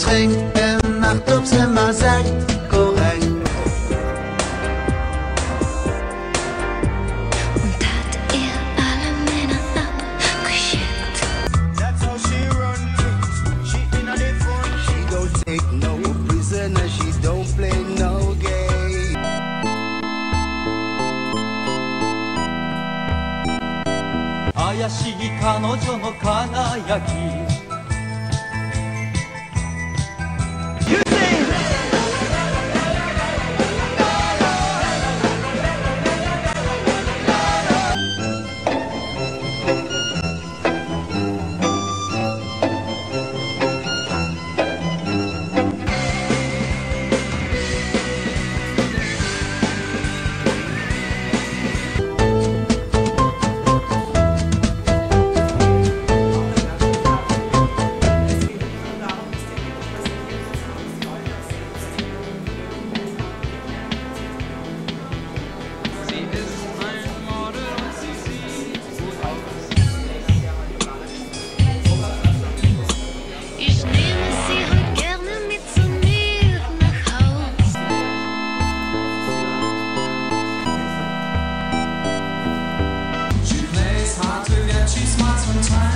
trinken nach Clubs immer Sekt, korrekt. Und hat ihr alle Männer abgeschickt. That's how she run things. She inna the front. She don't take no prisoner. She don't play no game. 怪しい彼女の輝き sometimes.